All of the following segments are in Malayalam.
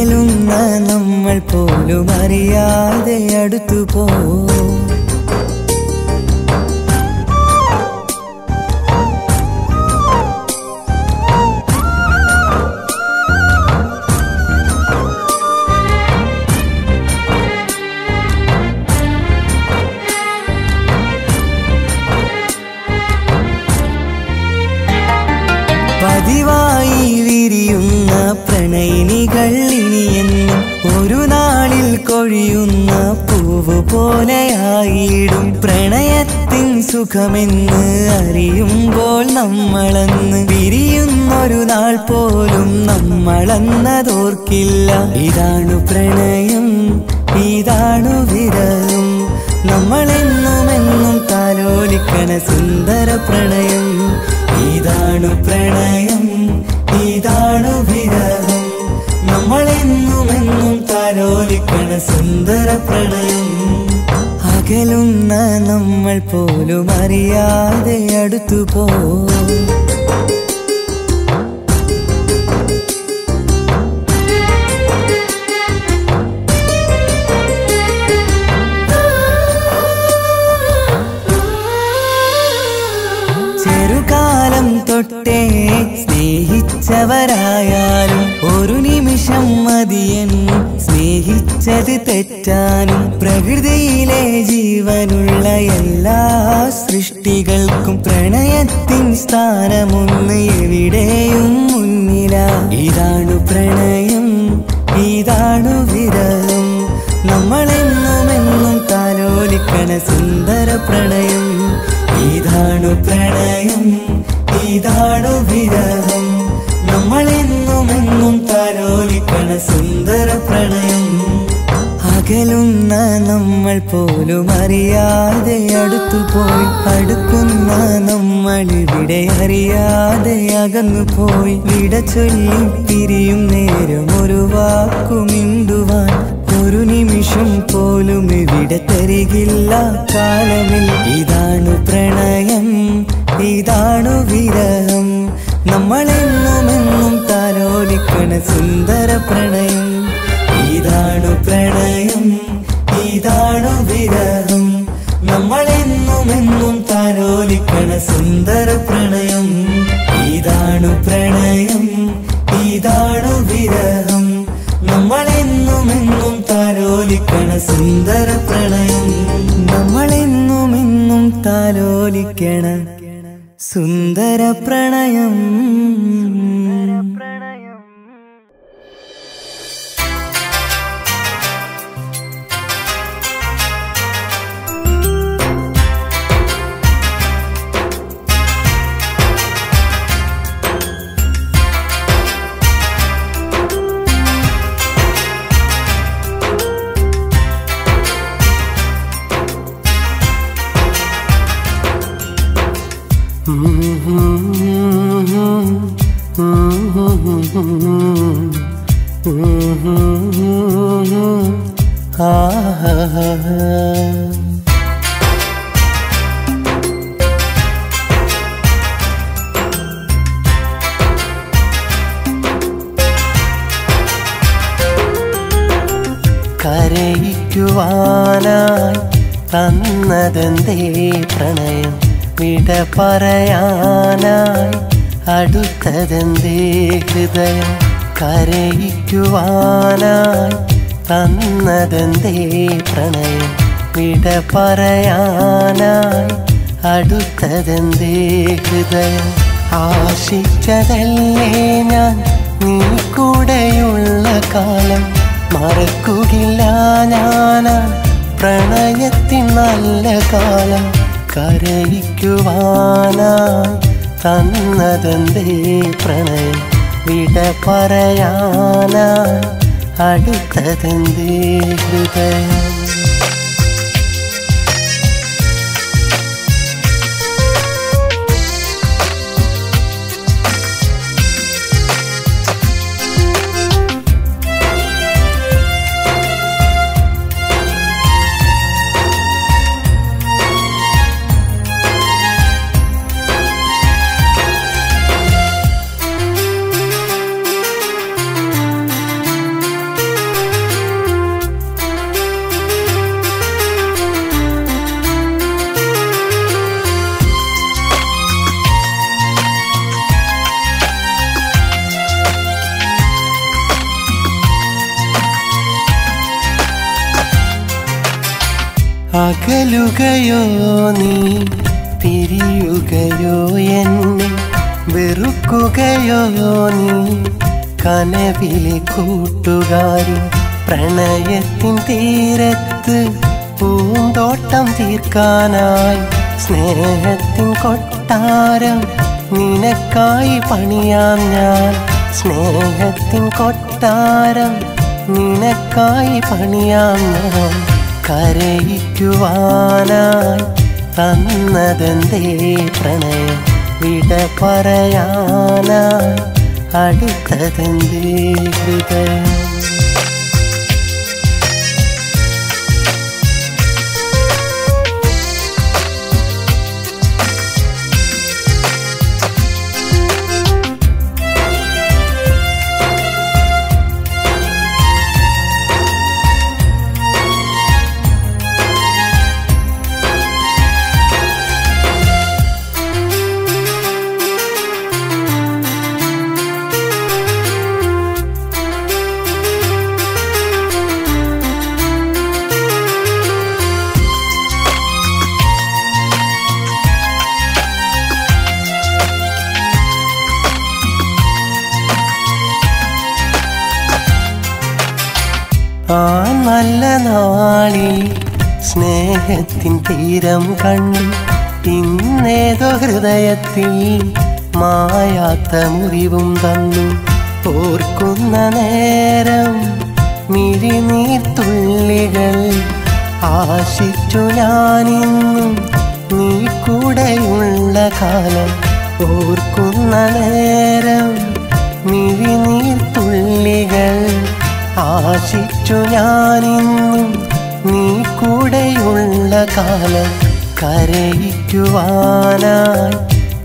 അകലുന്ന നമ്മൾ പോലും അറിയാതെ അടുത്തു പോ താലോലിക്കണ സുന്ദര പ്രണയം. ഇതാണു പ്രണയം ഇതാണു വിരഹം. നമ്മളെന്നുമെന്നും താരോലിക്കണ സുന്ദര പ്രണയം. അകലുന്ന നമ്മൾ പോലും അറിയാതെ അടുത്തു പോ തൊട്ടേ സ്നേഹിച്ചവരായാലും ഒരു നിമിഷം മതിയൻ സ്നേഹിച്ചത് തെറ്റാനും പ്രകൃതിയിലെ ജീവനുള്ള എല്ലാ സൃഷ്ടികൾക്കും പ്രണയത്തിൻ സ്ഥാനമൊന്ന് എവിടെയും മുന്നില. ഇതാണു പ്രണയം ഇതാണു വിരഹം നമ്മളെന്നുമെന്നും താലോലിക്കണ സുന്ദര പ്രണയം. ഇതാണു പ്രണയം ഇതാണു വിരഹം. നമ്മളെന്നുമെന്നും താലോലിക്കണ സുന്ദര പ്രണയം. അകലുന്ന നമ്മൾ പോലും അറിയാതെ അടുത്തു പോയി. അടുക്കുന്ന നമ്മൾ ഇവിടെ അറിയാതെ അകന്നു പോയി. വിട ചൊല്ലി പിരിയും നേരം ഒരു വാക്കു മിണ്ടുവാൻ. ഒരു നിമിഷം പോലും ഇവിടെ തരികില്ല കാലമിൽ. ഇതാണ് പ്രണയം. ഇതാണു വിരഹം. നമ്മളെന്നുമെന്നും താലോലിക്കണ സുന്ദര പ്രണയം. ഇതാണു പ്രണയം ഇതാണു വിരഹം. നമ്മളെന്നുമെന്നും താലോലിക്കണ സുന്ദര പ്രണയം. ഇതാണു പ്രണയം ഇതാണു വിരഹം. നമ്മളെന്നുമെന്നും താലോലിക്കണ സുന്ദര പ്രണയം. നമ്മളെന്നുമെന്നും താലോലിക്കണ സുന്ദര പ്രണയം. കരയിക്കുവാനായി തന്നതെന്തേ പ്രണയം? വിട പറയാനായി അടുത്തതെന്തേ ഹൃദയം? കരയിക്കുവാനായി തന്നതെന്തേ പ്രണയം? വിട പറയാനായി അടുത്തതെന്തേ ഹൃദയം? ആശിച്ചതല്ലേ ഞാൻ നീ കൂടെയുള്ള കാലം? മറക്കുകില്ല ഞാനാ പ്രണയത്തിൻ നല്ല കാലം. കരയിക്കുവാനായി തന്നതെന്തേ പ്രണയം? വിട പറയാനായി അടുത്തതെന്തേ ഹൃദയം? കനവിലെ കൂട്ടുകാരി പ്രണയത്തിൻ തീരത്ത് പൂന്തോട്ടം തീർക്കാനായി സ്നേഹത്തിൻ കൊട്ടാരം നിനക്കായി പണിയാം ഞാൻ. സ്നേഹത്തിൻ കൊട്ടാരം നിനക്കായി പണിയാം ഞാൻ. കരയിക്കുവാനായി തന്നതെന്തേ പ്രണയം വിട പറയാനായി അടുത്തതെന്തേ നാളിൽ സ്നേഹത്തിൻ തീരം കണ്ടു. ഇന്നേതോ ഹൃദയത്തിൽ മായാത്ത മുറിവും തന്നു. ഓർക്കുന്ന നേരം മിഴിനീർ മിഴിനീർത്തുള്ളികൾ ആശിച്ചു ഞാനിന്നും. നീ കൂടെയുള്ള കാലം ഓർക്കുന്ന നേരം മിഴിനീർ മിഴിനീർത്തുള്ളികൾ ആശിച്ചു ഞാനിന്നും. കൂടെയുള്ള കാലം കരയിക്കുവാനായി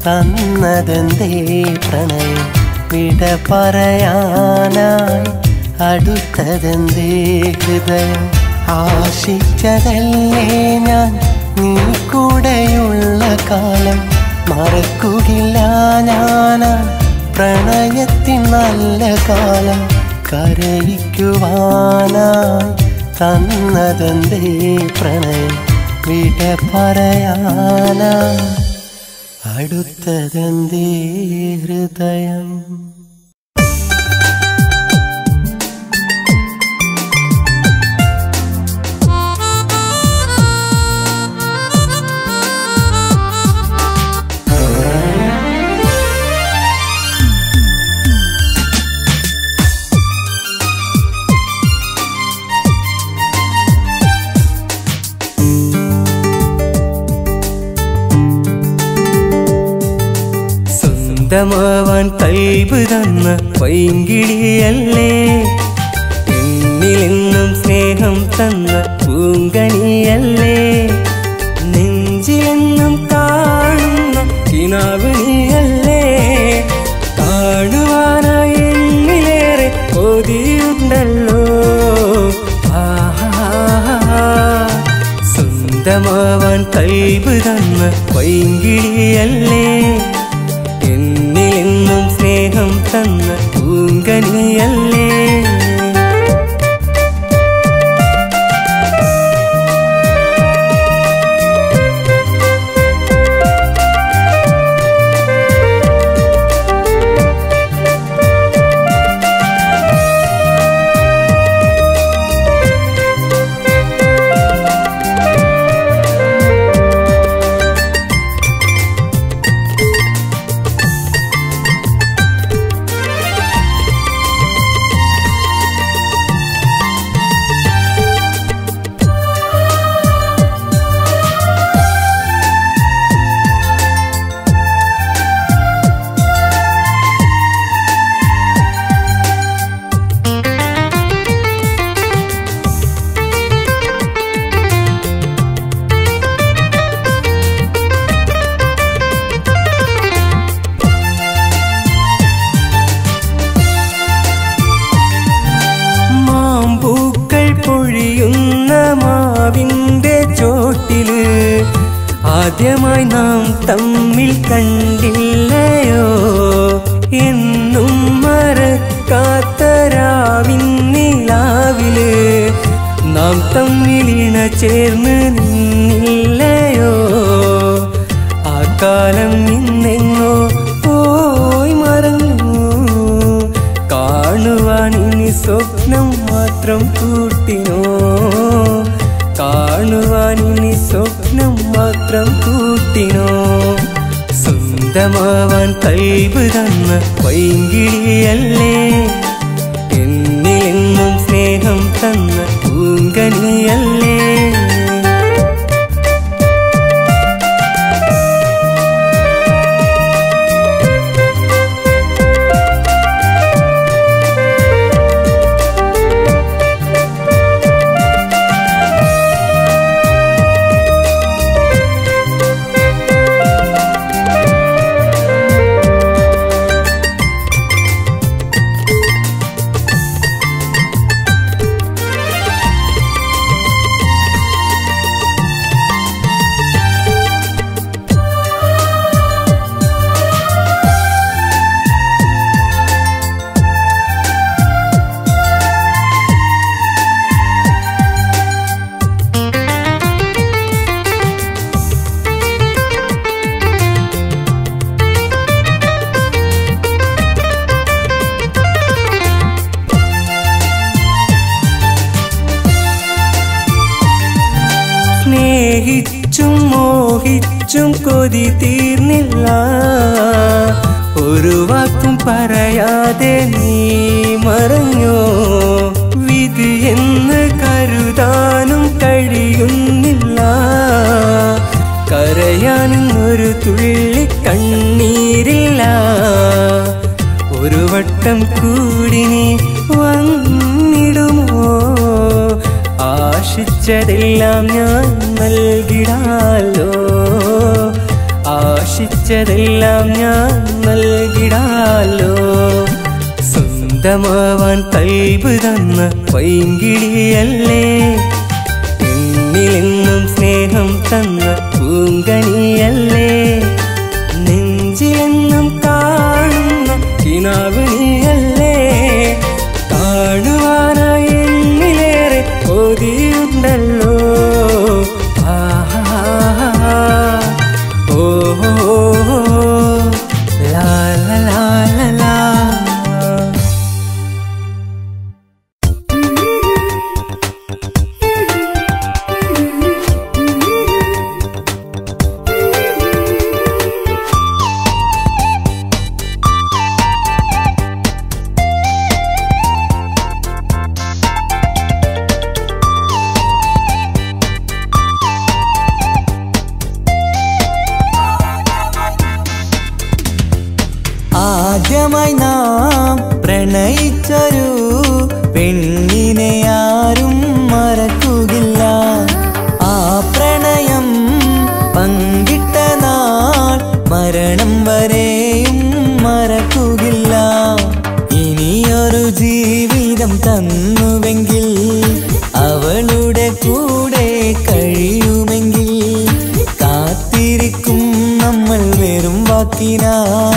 തന്നതെന്തേ പ്രണയം? വിട പറയാനായി അടുത്തതെന്തേ ഹൃദയം? ആശിച്ചതല്ലേ ഞാൻ നീ കൂടെയുള്ള കാലം? മറക്കുകില്ല ഞാനാ പ്രണയത്തിൻ നല്ല കാലം കരയിക്കുവാനായി തന്നതെന്തേ പ്രണയം? വീട്ടെ പറയാനാ. അടുത്തതെന്തേ ഹൃദയം? സ്വന്തമാവാൻ കൈവ് തന്ന പൈങ്കിളിയല്ലേ? എന്നിലെന്നും സ്നേഹം തന്ന പൂങ്കണിയല്ലേ? നെഞ്ചിലെന്നും കാണുന്ന കിനാവിണിയല്ലേ കാണുവാനായി എന്നിലേറെ കൊതിയുണ്ടല്ലോ. സ്വന്തമാവാൻ കൈവ് തന്ന പൈങ്കിളിയല്ലേ? എന്നിലെന്നും സ്നേഹം തന്ന പൂങ്കനിയല്ലേ കണ്ടില്ലയോ? എന്നും മറക്കാത്തരാവിൻ നിലാവിൽ നാം തമ്മിലിണ ചേർന്ന് സ്വന്തമാവാൻ കൈവ് തന്ന പൈങ്കിളിയല്ലേ സ്നേഹിച്ചും മോഹിച്ചും കൊതി തീർന്നില്ല. ഒരു വാക്കും പറയാതെ നീ മറഞ്ഞോ? വിധി എന്ന് കരുതാനും കഴിയുന്നില്ല. കരയാനും ഒരു തുള്ളി കണ്ണീരില്ല. ഒരു വട്ടം കൂടി നീ ആശിച്ചതെല്ലാം ഞാൻ നൽകിടാലോ? ആശിച്ചതെല്ലാം ഞാൻ നൽകിടാലോ? സ്വന്തമാവാൻ കൈവ് തന്ന പൈങ്കിളിയല്ലേ എന്നിലെന്നും സ്നേഹം തന്ന പൂങ്കനിയല്ലേ? കൊതിയുണ്ടല്ലോ ಕಿನಾಯ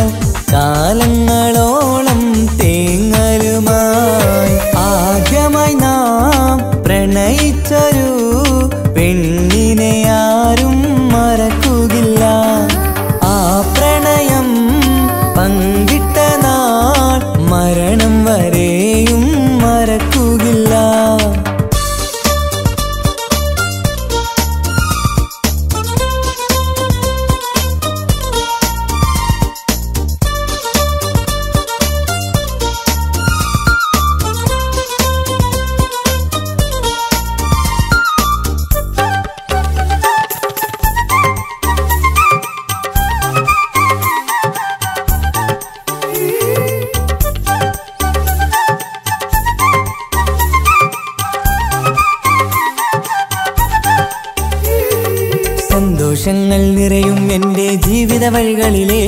സന്തോഷങ്ങൾ നിറയും എന്റെ ജീവിത വഴികളിലെ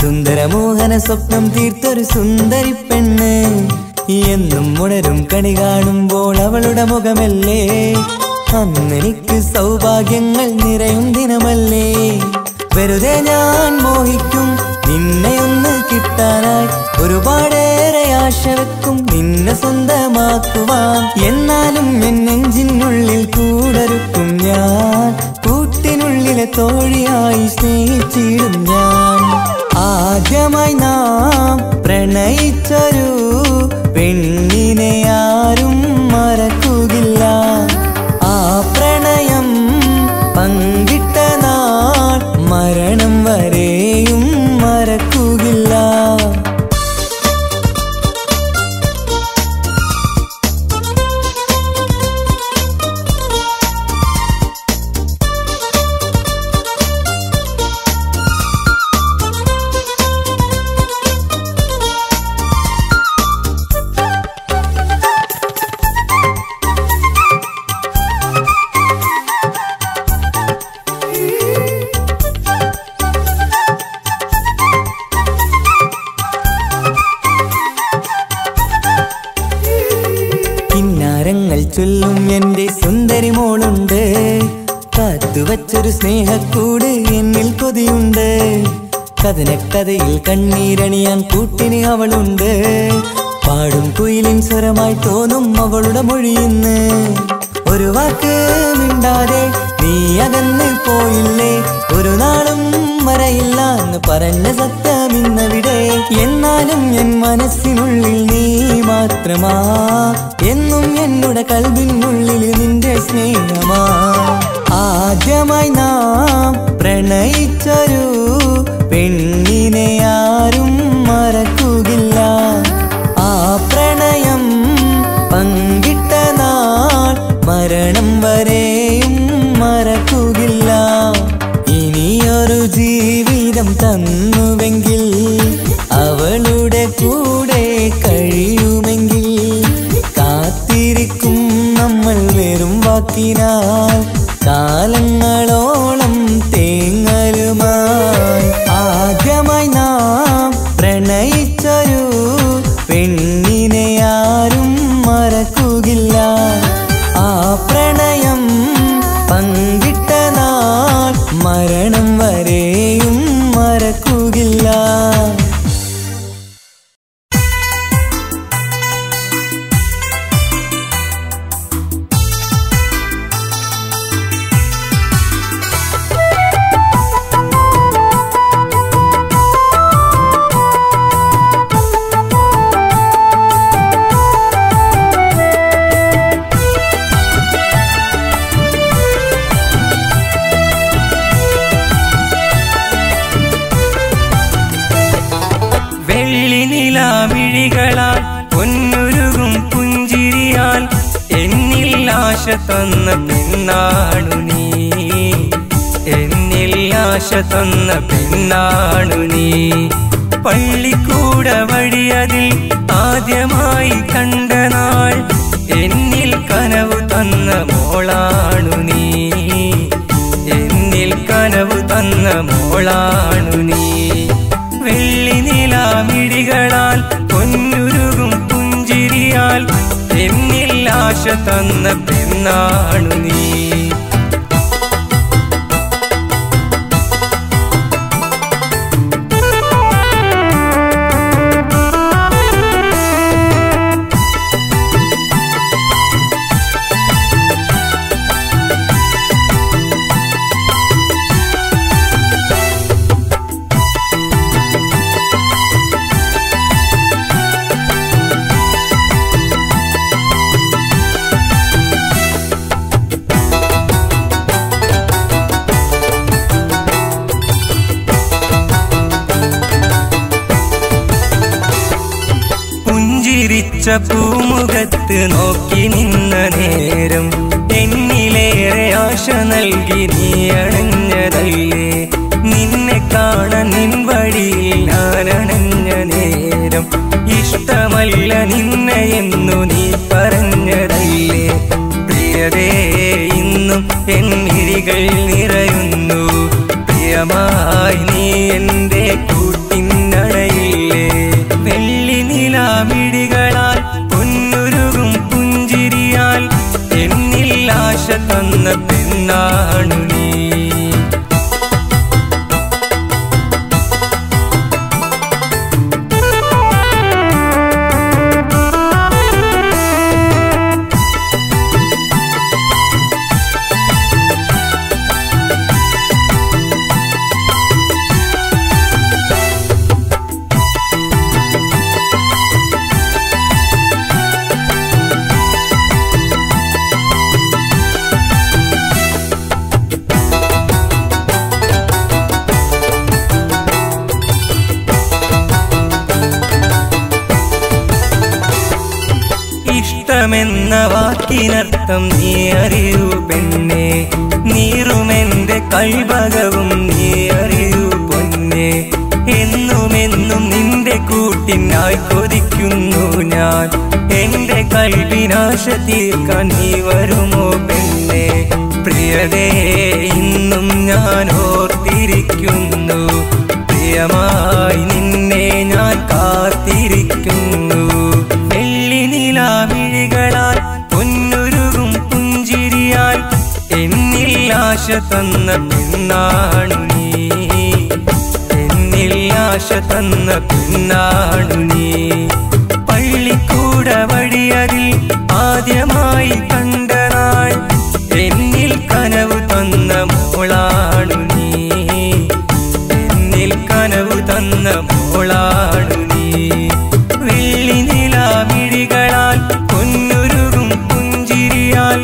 സുന്ദരമോഹന സ്വപ്നം തീർത്തൊരു സുന്ദരി പെണ്ണ്. എന്നും ഉണരും കണി കാണുമ്പോൾ അവളുടെ മുഖമല്ലേ? അന്നെനിക്ക് സൗഭാഗ്യങ്ങൾ നിറയും ദിനമല്ലേ? വെറുതെ ഞാൻ മോഹിക്കും നിന്നെ ഒന്ന് കിട്ടാനായി ഒരുപാടേറെ ആശ വെക്കും നിന്നെ സ്വന്തമാക്കുവാൻ. എന്നാലും എൻ നെഞ്ചിനുള്ളിൽ കൂടരുക്കും ഞാൻ. കൂട്ടിനുള്ളിലെ തോഴിയായി സ്നേഹിച്ചിടും ഞാൻ. ആദ്യമായി നാം പ്രണയിച്ചൊരു പെണ്ണിനെ തോന്നും അവളുടെ മൊഴിയിന്ന് ഒരു വാക്ക് മിണ്ടാതെ നീ അകന്ന് പോയില്ലേ? ഒരു നാളും മറയില്ല എന്ന് പറഞ്ഞ സത്യമിന്നവിടെ എന്നാലും എൻ മനസ്സിനുള്ളിൽ നീ മാത്രമാ. എന്നും എന്നുടെ കൽവിനുള്ളിൽ നിന്റെ സ്നേഹമാ. ആദ്യമായി നാം പ്രണയിച്ചൊരു கரத்தினால் തന്ന പെണ്ണാണു നീ. എന്നിൽ ആശ തന്ന പെണ്ണാണു നീ. പള്ളിക്കൂട വഴി അതിൽ ആദ്യമായി കണ്ട നാൾ എന്നിൽ കനവ് തന്ന മോളാണു നീ. എന്നിൽ കനവ് തന്ന മോളാണു നീ ആശ തന്ന പെണ്ണാണു നീ. പൂമുഖത്ത് നോക്കി നിന്ന നേരം എന്നിലേറെ ആശ നൽകി നീ അണഞ്ഞതല്ലേ? നിന്നെ കാണ നിൻ വഴിയിൽ ഞാനണഞ്ഞ നേരം ഇഷ്ടമല്ല നിന്നെ എന്നു ഇഷ്ടമെന്ന വാക്കിനർത്ഥം നീ അറിയൂ പെണ്ണെ. നീറുമെന്റെ കൈവകവും നീ അറിയൂ പൊന്നെ. എന്നുമെന്നും നിന്റെ കൂട്ടിനായി കൊതിക്കുന്നു ഞാൻ. എന്റെ കൽവിനാശ തീർക്കാൻ നീ വരുമോ പെണ്ണെ? പ്രിയതേ ഇന്നും ഞാൻ ഓർത്തിരിക്കുന്നു. പ്രിയമായി നിന്നെ ഞാൻ കാത്തിരിക്കുന്നു. ആശ തന്ന പെണ്ണാണു എന്നിൽ ആശ തന്ന പെണ്ണാണു നീ. പള്ളിക്കൂട വഴിയതിൽ ആദ്യമായി കണ്ട നാൾ എന്നിൽ കനവ് തന്ന മോളാണു എന്നിൽ കനവ് തന്ന മോളാണു വെള്ളി നിലാമിഴികളാൽ പൊന്നുരുകും പുഞ്ചിരിയാൽ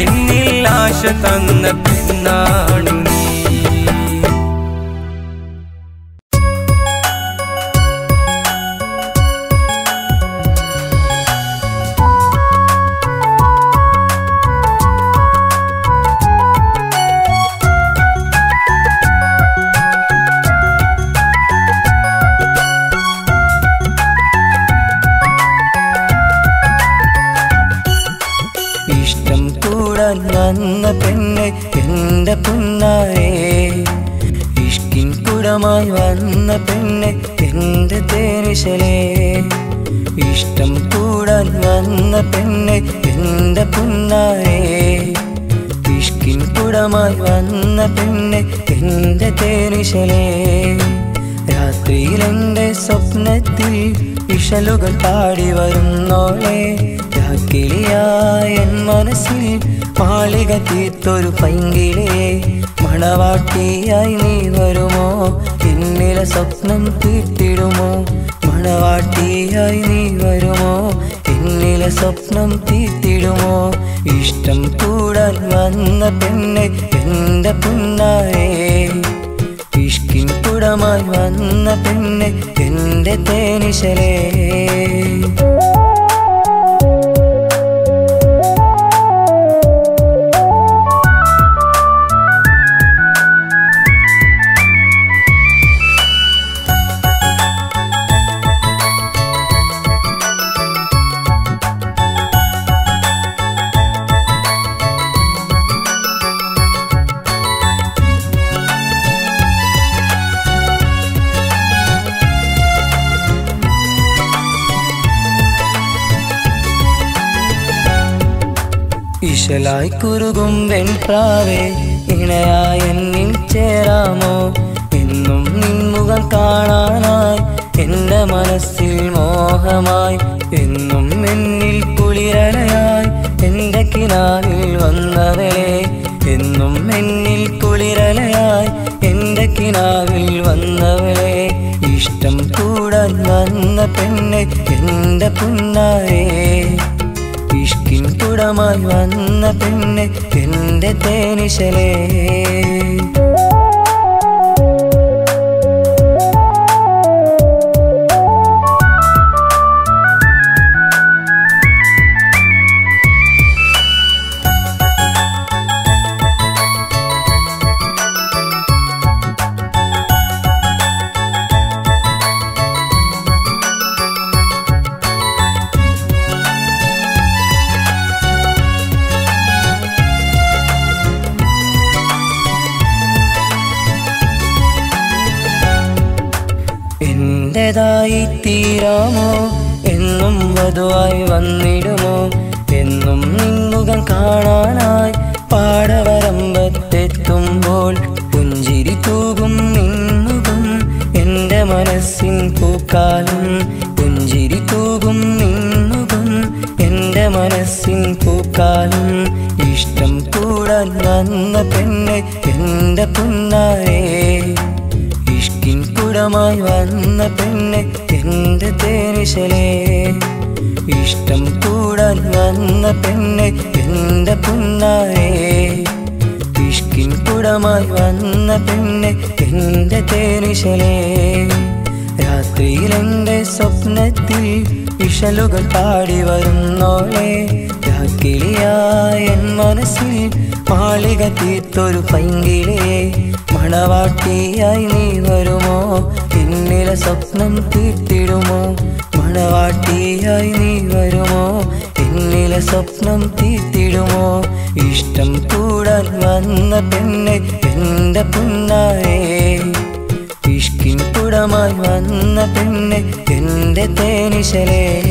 എന്നിൽ ആശ തന്ന പെണ്ണാണു വരുന്നോളെ രാക്കിളിയായ എൻ മനസ്സിൽ മാളിക തീർത്തൊരു മണവാട്ടിയായി നീ വരുമോ? എന്നിലെ സ്വപ്നം തീർത്തിടുമോ? മണവാട്ടിയായി നീ വരുമോ? എന്നിലെ സ്വപ്നം തീർത്തിടുമോ? ഇഷ്ടം കൂടാൻ വന്ന പെണ്ണെ എന്റെ പുന്നാരേ. ഇഷ്കിൻ കൂടമായി വന്ന പെണ്ണെ എന്റെ തേനിശലേ. ഇശലായി കുറുകും വെൺപ്രാവേ ഇണയായി എന്നിൽ ചേരാമോ? എന്നും നിൻമുഖം കാണാനായി എന്റെ മനസ്സിൽ മോഹമായി എന്നും എന്നിൽ കുളിരലയായി എന്റെ കിനാവിൽ വന്നവളെ എന്നും എന്നിൽ കുളിരലയായി എന്റെ കിനാവിൽ വന്നവളെ. ഇഷ്ടം കൂടാൻ വന്ന പെണ്ണെ എന്റെ പുന്നാരേ. ഇഷ്കിൻ കുടമായി വന്ന പെണ്ണ് എന്റെ തേനിശലേ. എന്റേതായി തീരാമോ? എന്നും വധുവായി വന്നിടുമോ? എന്നും നിൻമുഖം കാണാനായി പാടവരമ്പത്തെത്തുമ്പോൾ പുഞ്ചിരി തൂകും നിൻമുഖം എന്റെ മനസ്സിൻ പൂക്കാലം. പുഞ്ചിരി തൂകും നിൻമുഖം എന്റെ മനസ്സിൻ പൂക്കാലം. ഇഷ്ടം കൂടാൻ വന്ന പെണ്ണ് എന്റെ പുന്നാരേ. ഇഷ്കിൻ കുടമായി വന്ന പെണ്ണെ എന്റെ തേനിശലേ. ഇഷ്ടം കൂടാൻ വന്ന പെണ്ണെ എന്റെ പുന്നാരേ. ഇഷ്കിൻ കുടമായി വന്ന പെണ്ണെ എന്റെ തേനിശലേ. രാത്രിയിലെന്റെ സ്വപ്നത്തിൽ വിഷലുകൾ പാടി വരുന്നോളെ. രാക്കിളിയായ മനസ്സിൽ മാളിക തീർത്തൊരു പൈങ്കിളേ. മണവാട്ടിയായി നീ വരുമോ? എന്നിലെ സ്വപ്നം തീർത്തിടുമോ? മണവാട്ടിയായി നീ വരുമോ? എന്നിലെ സ്വപ്നം തീർത്തിടുമോ? ഇഷ്ടം കൂടാൻ വന്ന പെണ്ണെ എന്റെ പുന്നാരേ. ഇഷ്കിൻ കുടമായി വന്ന പെണ്ണെ എന്റെ തേനിശലേ.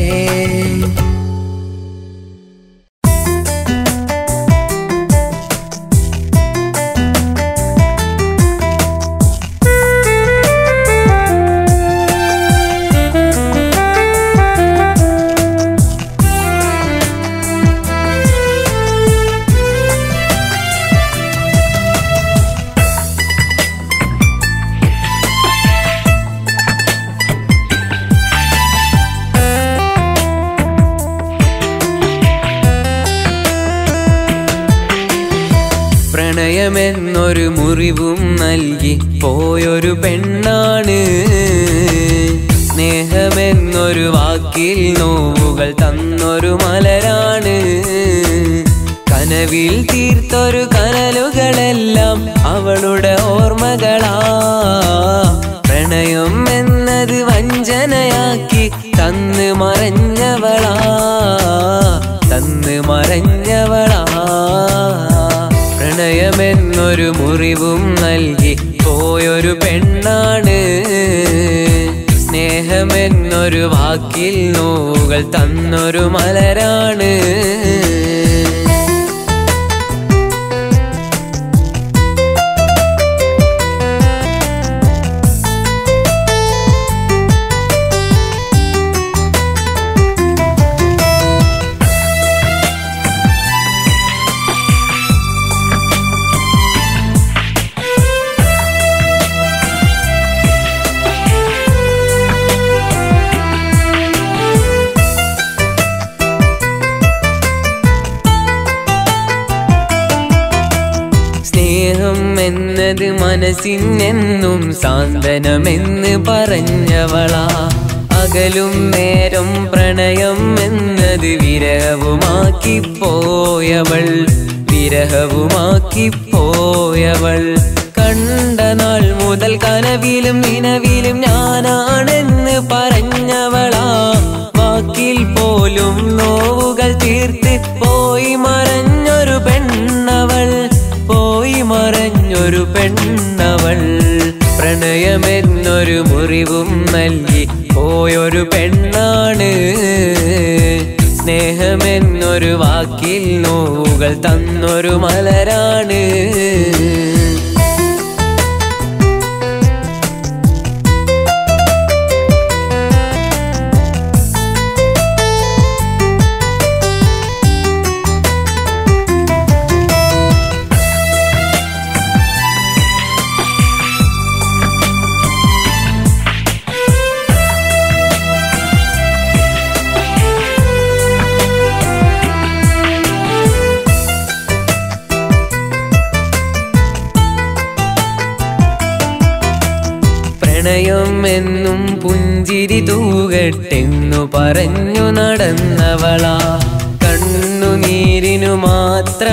പ്രണയമെന്നൊരു മുറിവും നൽകി പോയൊരു പെണ്ണാണ്. സ്നേഹമെന്നൊരു വാക്കിൽ നോവുകൾ തന്നൊരു മലരാണ്. കനവിൽ തീർത്തൊരു കനലുകളെല്ലാം അവളുടെ ഓർമ്മകളാ. പ്രണയം എന്നത് വഞ്ചനയാക്കി തന്ന് മറഞ്ഞവളാ. തന്ന് മറഞ്ഞവളാ. പ്രണയമെന്നൊരു മുറിവും നൽകി പോയൊരു പെണ്ണാണ്. സ്നേഹമെന്നൊരു വാക്കിൽ നോവുകൾ തന്നൊരു മലരാണ്. മനസ്സിനെന്നും സാന്ത്വനമെന്ന് പറഞ്ഞവളാ. അകലും നേരം പ്രണയം എന്നത് വിരഹവുമാക്കി പോയവൾ വിരഹവുമാക്കി പോയവൾ കണ്ട നാൾ മുതൽ കനവിലും നിലവിലും ഞാനാണെന്ന് മറഞ്ഞൊരു പെണ്ണവൾ പ്രണയമെന്നൊരു മുറിവും നൽകി പോയൊരു പെണ്ണാണ്. സ്നേഹമെന്നൊരു വാക്കിൽ നോവുകൾ തന്നൊരു മലരാണ്.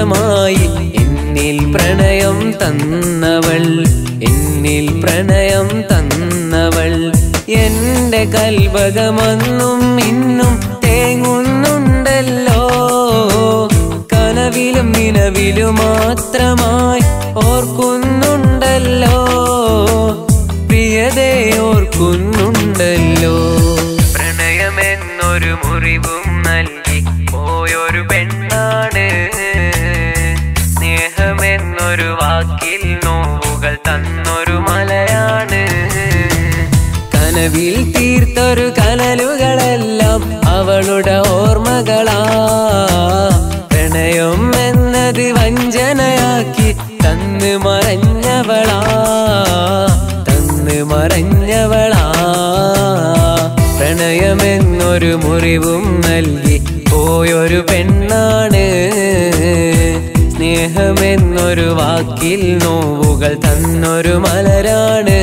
മാത്രമായി എന്നിൽ പ്രണയം തന്നവൾ എന്നിൽ പ്രണയം തന്നവൾ. എന്റെ കൽപകമെന്നും ഇന്നും തേങ്ങുന്നുണ്ടല്ലോ. കനവിലും നിലവിലും മാത്രമായി ഓർക്കുന്നുണ്ടല്ലോ. പ്രിയതേ ഓർക്കുന്നുണ്ടല്ലോ. പ്രണയമെന്നൊരു മുറിവും തന്നൊരു മലയാണ്. കനവിൽ തീർത്തൊരു കനലുകളെല്ലാം അവളുടെ ഓർമ്മകളാ. പ്രണയം എന്നത് വഞ്ചനയാക്കി തന്ന് മറഞ്ഞവളാ. തന്ന് മറഞ്ഞവളാ. പ്രണയമെന്നൊരു മുറിവും നൽകി പോയൊരു പെണ്ണാണ് സ്നേഹമെന്നൊരു വാക്കിൽ നോവുകൾ തന്നൊരു മലരാണ്.